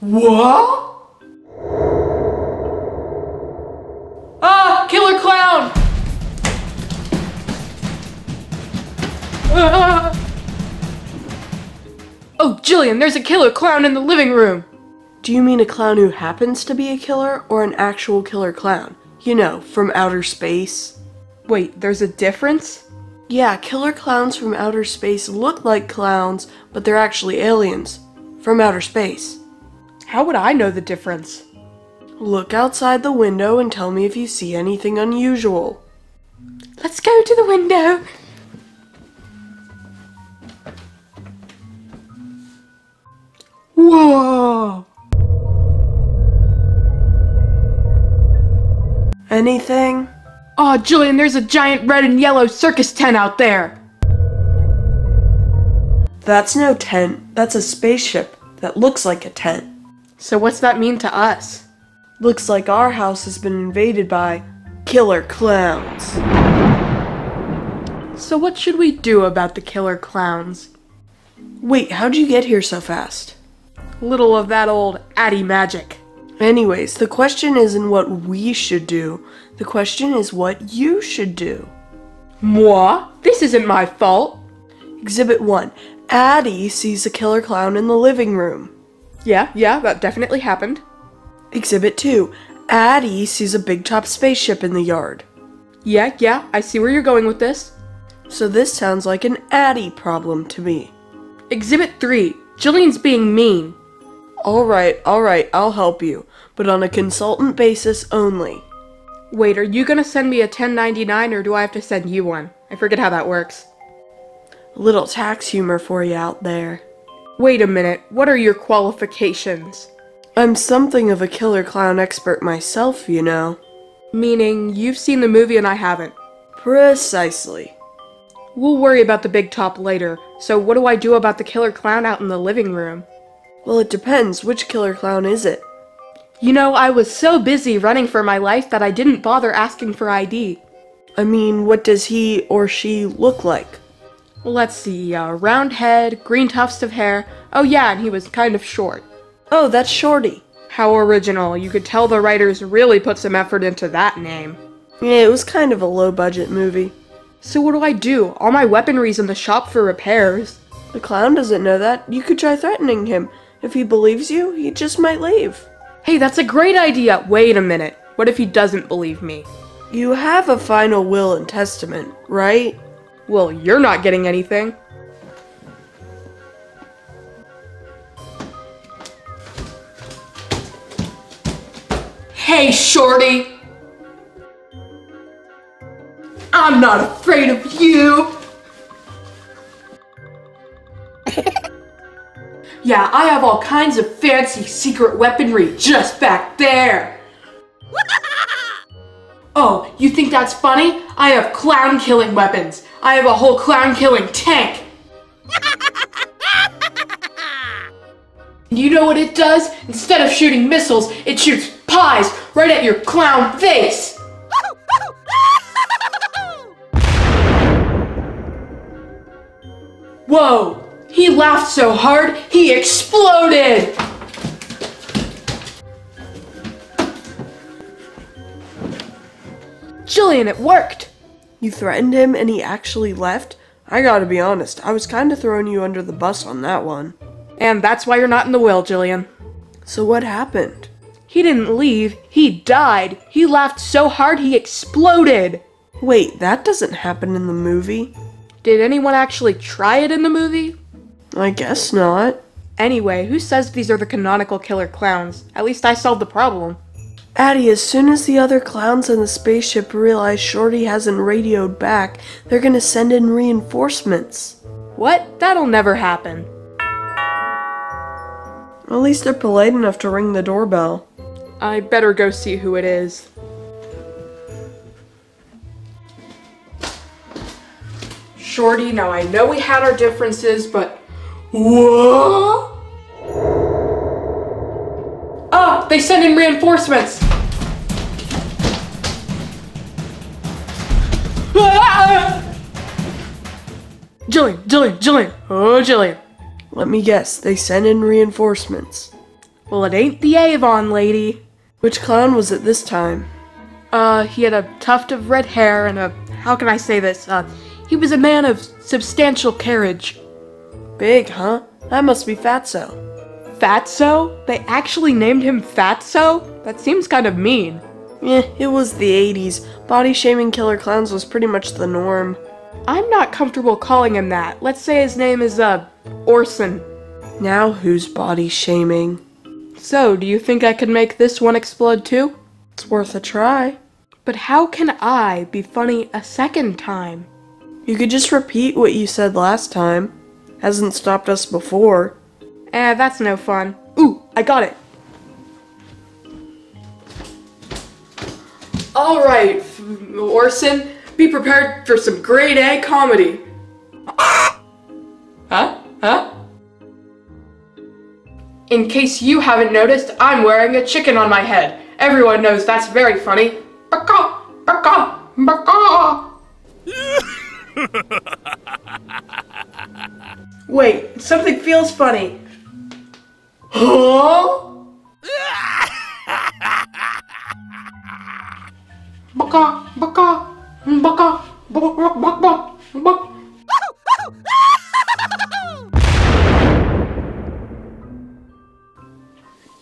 What? Ah, killer clown! Ah. Oh, Jillian, there's a killer clown in the living room. Do you mean a clown who happens to be a killer or an actual killer clown? You know, from outer space? Wait, there's a difference? Yeah, killer clowns from outer space look like clowns, but they're actually aliens from outer space. How would I know the difference? Look outside the window and tell me if you see anything unusual. Let's go to the window. Whoa! Anything? Aw, oh, Jillian, there's a giant red and yellow circus tent out there! That's no tent. That's a spaceship that looks like a tent. So what's that mean to us? Looks like our house has been invaded by killer clowns. So what should we do about the killer clowns? Wait, how'd you get here so fast? Little of that old Addie magic. Anyways, the question isn't what we should do. The question is what you should do. Moi? This isn't my fault. Exhibit 1. Addie sees a killer clown in the living room. Yeah, yeah, that definitely happened. Exhibit 2. Addie sees a big top spaceship in the yard. Yeah, yeah, I see where you're going with this. So this sounds like an Addie problem to me. Exhibit 3. Jillian's being mean. Alright, alright, I'll help you, but on a consultant basis only. Wait, are you gonna send me a 1099 or do I have to send you one? I forget how that works. A little tax humor for you out there. Wait a minute, what are your qualifications? I'm something of a killer clown expert myself, you know. Meaning, you've seen the movie and I haven't. Precisely. We'll worry about the big top later, so what do I do about the killer clown out in the living room? Well, it depends. Which killer clown is it? You know, I was so busy running for my life that I didn't bother asking for ID. I mean, what does he or she look like? Let's see, uh, round head, green tufts of hair. Oh yeah, and he was kind of short. Oh, that's Shorty. How original. You could tell the writers really put some effort into that name. Yeah, it was kind of a low-budget movie. So what do I do? All my weaponry's in the shop for repairs. The clown doesn't know that. You could try threatening him. If he believes you, he just might leave. Hey, that's a great idea. Wait a minute. What if he doesn't believe me? You have a final will and testament, right? Well, you're not getting anything. Hey, Shorty! I'm not afraid of you! yeah, I have all kinds of fancy secret weaponry just back there! oh, you think that's funny? I have clown killing weapons! I have a whole clown killing tank! you know what it does? Instead of shooting missiles, it shoots pies right at your clown face! Whoa! He laughed so hard, he exploded! Jillian, it worked! You threatened him and he actually left? I gotta be honest, I was kinda throwing you under the bus on that one. And that's why you're not in the will, Jillian. So what happened? He didn't leave, he died. He laughed so hard he exploded. Wait, that doesn't happen in the movie. Did anyone actually try it in the movie? I guess not. Anyway, who says these are the canonical killer clowns? At least I solved the problem. Addie, as soon as the other clowns in the spaceship realize Shorty hasn't radioed back, they're gonna send in reinforcements. What? That'll never happen. At least they're polite enough to ring the doorbell. I better go see who it is. Shorty, now I know we had our differences, but... What? Ah! They sent in reinforcements! Ah! Jillian, Jillian, Jillian! Oh, Jillian. Let me guess, they sent in reinforcements. Well, it ain't the Avon lady. Which clown was it this time? Uh, he had a tuft of red hair and a. How can I say this? Uh, he was a man of substantial carriage. Big, huh? That must be Fatso. Fatso? They actually named him Fatso? That seems kind of mean. Eh, it was the 80s. Body shaming killer clowns was pretty much the norm. I'm not comfortable calling him that. Let's say his name is, uh, Orson. Now who's body shaming? So, do you think I could make this one explode too? It's worth a try. But how can I be funny a second time? You could just repeat what you said last time. Hasn't stopped us before. Eh, that's no fun. Ooh, I got it. All right, Orson, be prepared for some grade A comedy. huh? Huh? In case you haven't noticed, I'm wearing a chicken on my head. Everyone knows that's very funny. Baka, baka, baka. Wait, something feels funny. Huh? Baka, baka, baka, baka, baka, baka.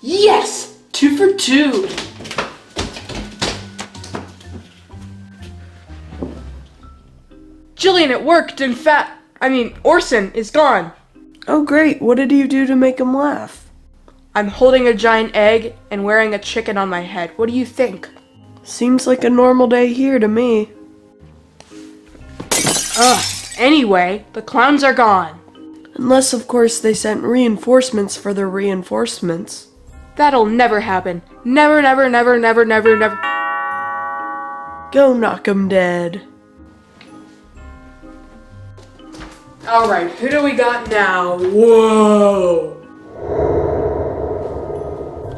Yes! Two for two! Jillian, it worked, in fact. I mean, Orson is gone. Oh great, what did you do to make him laugh? I'm holding a giant egg and wearing a chicken on my head. What do you think? Seems like a normal day here to me. Ugh. Anyway, the clowns are gone. Unless, of course, they sent reinforcements for their reinforcements. That'll never happen. Never, never, never, never, never, never. Go knock 'em dead. Alright, who do we got now? Whoa!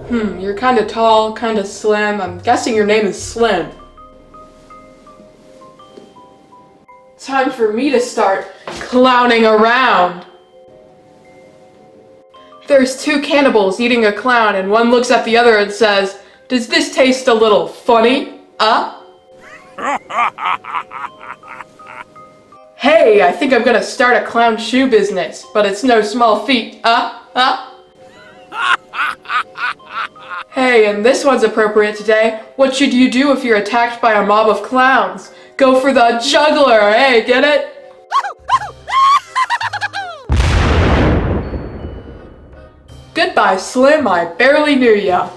Hmm, you're kinda tall, kinda slim. I'm guessing your name is Slim. Time for me to start clowning around. There's two cannibals eating a clown, and one looks at the other and says, Does this taste a little funny? Uh? Hey, I think I'm gonna start a clown shoe business, but it's no small feat. Uh? Uh? Hey, and this one's appropriate today. What should you do if you're attacked by a mob of clowns? Go for the juggler, hey, get it? Goodbye, Slim, I barely knew ya.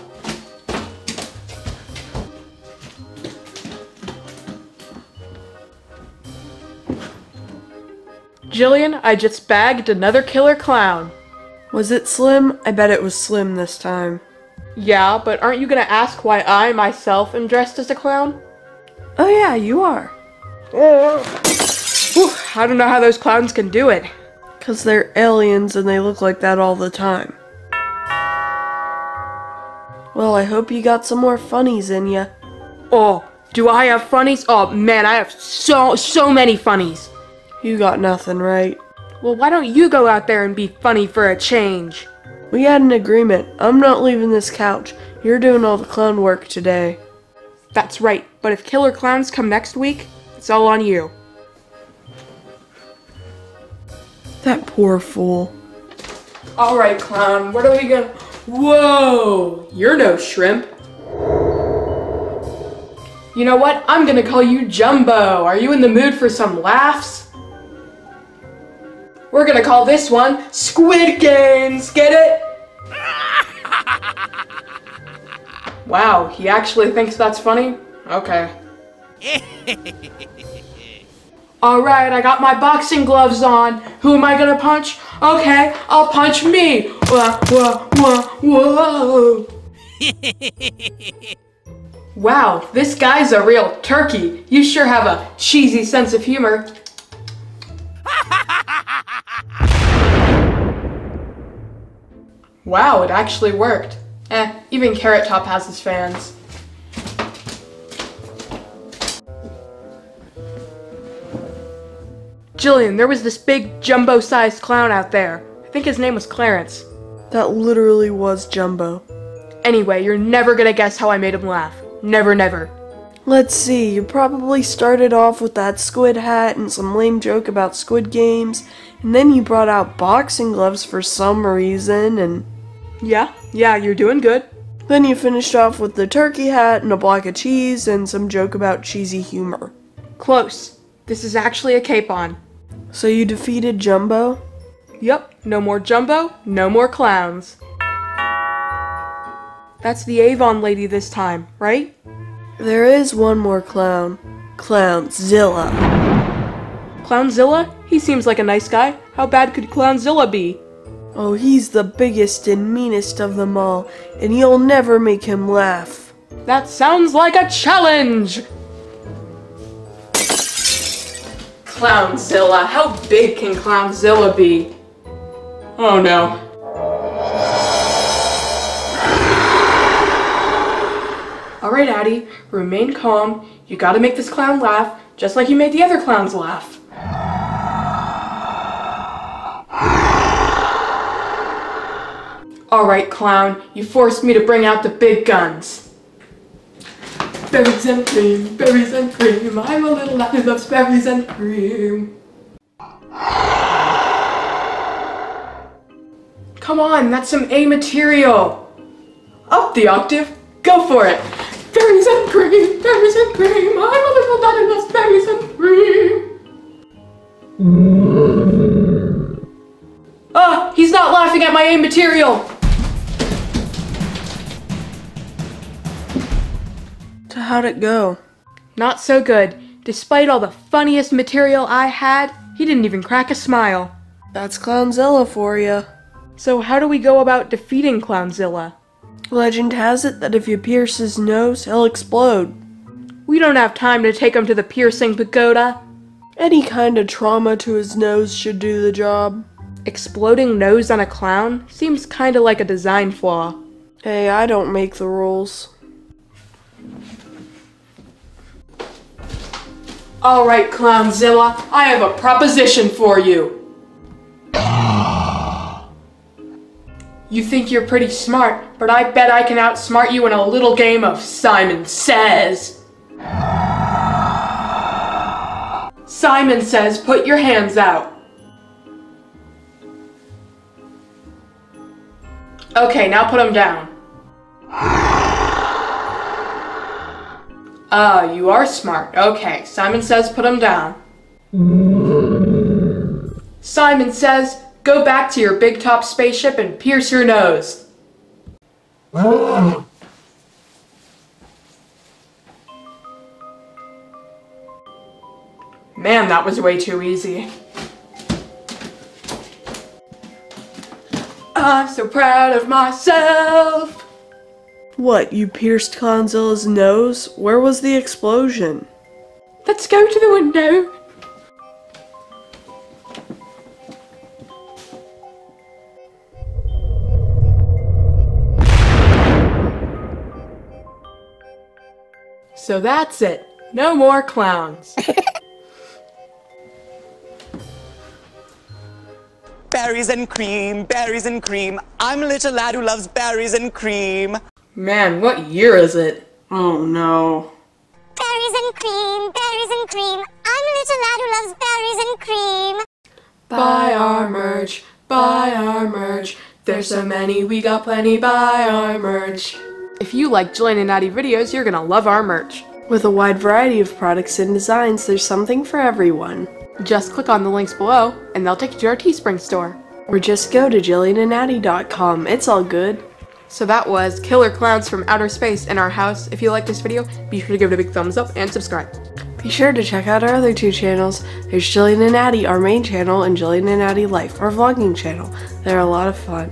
Jillian, I just bagged another killer clown. Was it Slim? I bet it was Slim this time. Yeah, but aren't you gonna ask why I myself am dressed as a clown? Oh yeah, you are. Whew, I don't know how those clowns can do it. Cause they're aliens and they look like that all the time. Well, I hope you got some more funnies in ya. Oh, do I have funnies? Oh man, I have so, so many funnies. You got nothing, right? Well, why don't you go out there and be funny for a change? We had an agreement. I'm not leaving this couch. You're doing all the clown work today. That's right, but if killer clowns come next week, it's all on you. That poor fool. Alright, clown, what are we gonna. Whoa! You're no shrimp. You know what? I'm gonna call you Jumbo. Are you in the mood for some laughs? We're gonna call this one Squid Games. Get it? Wow, he actually thinks that's funny? Okay. Alright, I got my boxing gloves on. Who am I gonna punch? Okay, I'll punch me. Whoa, whoa, whoa, whoa. wow, this guy's a real turkey. You sure have a cheesy sense of humor. Wow, it actually worked. Eh, even Carrot Top has his fans. Jillian, there was this big jumbo-sized clown out there. I think his name was Clarence. That literally was Jumbo. Anyway, you're never gonna guess how I made him laugh. Never, never. Let's see, you probably started off with that squid hat and some lame joke about squid games, and then you brought out boxing gloves for some reason, and Yeah, yeah, you're doing good. then you finished off with the turkey hat and a block of cheese and some joke about cheesy humor. Close. This is actually a capon. So you defeated Jumbo? Yup, no more Jumbo, no more clowns. That's the Avon lady this time, right? There is one more clown. Clownzilla. Clownzilla? He seems like a nice guy. How bad could Clownzilla be? Oh, he's the biggest and meanest of them all, and you'll never make him laugh. That sounds like a challenge! Clownzilla, how big can Clownzilla be? Oh no. Alright, Addie, remain calm. You gotta make this clown laugh, just like you made the other clowns laugh. Alright, clown, you forced me to bring out the big guns. Berries and cream, berries and cream. I'm a little lad who loves berries and cream. Come on, that's some A material. Up the octave, go for it. Berries and cream, berries and cream. I'm a little lad who loves berries and cream. Ah, he's not laughing at my A material. How'd it go? Not so good. Despite all the funniest material I had, he didn't even crack a smile. That's Clownzilla for you. So how do we go about defeating Clownzilla? Legend has it that if you pierce his nose, he'll explode. We don't have time to take him to the piercing pagoda. Any kind of trauma to his nose should do the job. Exploding nose on a clown seems kinda like a design flaw. Hey, I don't make the rules. Alright, Clownzilla, I have a proposition for you. You think you're pretty smart, but I bet I can outsmart you in a little game of Simon Says. Simon says, put your hands out. Okay, now put them down. Ah, you are smart. Okay, Simon says put them down. Simon says, go back to your big top spaceship and pierce your nose. Man, that was way too easy. I'm so proud of myself. What, you pierced Clownzilla's nose? Where was the explosion? Let's go to the window. So that's it. No more clowns. Berries and cream, berries and cream. I'm a little lad who loves berries and cream. Man, what year is it? Oh no. Berries and cream, berries and cream. I'm a little lad who loves berries and cream. Buy our merch, buy our merch. There's so many, we got plenty, buy our merch. If you like Jillian and Addie videos, you're gonna love our merch. With a wide variety of products and designs, there's something for everyone. Just click on the links below, and they'll take you to our Teespring store. Or just go to jillianandaddie.com. It's all good. So that was Killer Clowns from Outer Space in our house. If you like this video, be sure to give it a big thumbs up and subscribe. Be sure to check out our other two channels. There's Jillian and Addie, our main channel, and Jillian and Addie Life, our vlogging channel. They're a lot of fun.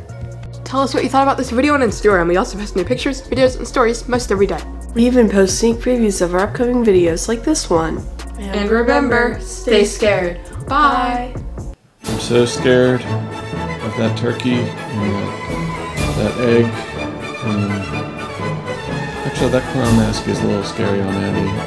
Tell us what you thought about this video on Instagram. We also post new pictures, videos, and stories most every day. We even post sneak previews of our upcoming videos like this one. And remember, stay scared. Bye. I'm so scared of that turkey and that, that egg. Actually, that clown mask is a little scary on Addie.